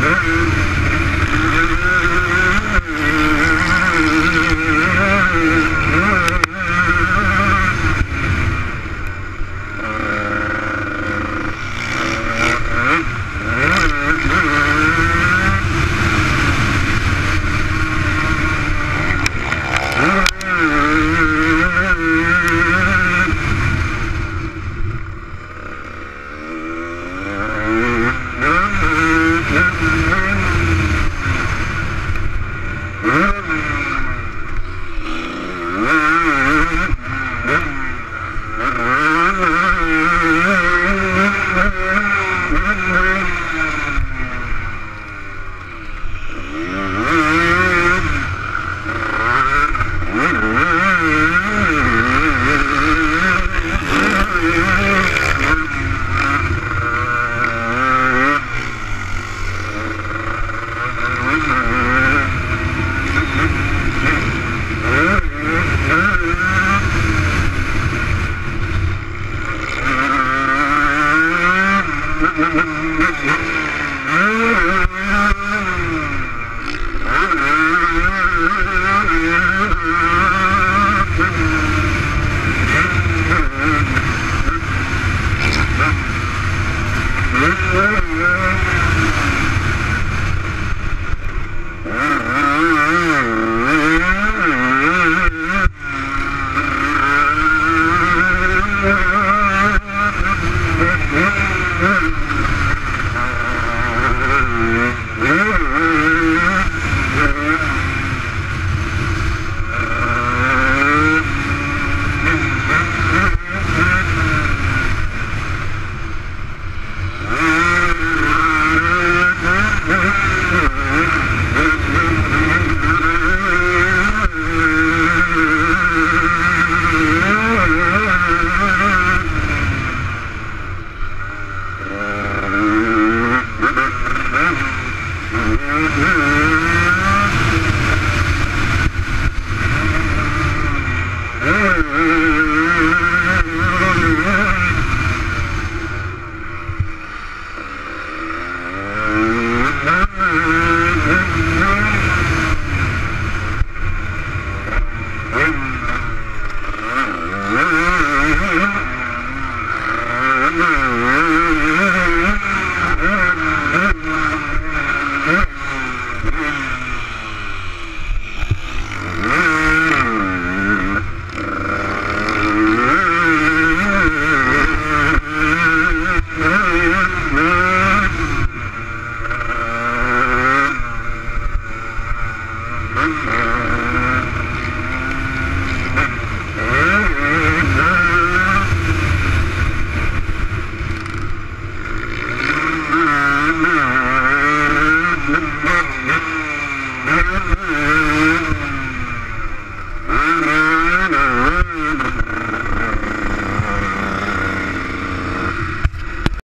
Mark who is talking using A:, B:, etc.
A: Mm-hmm. Ah!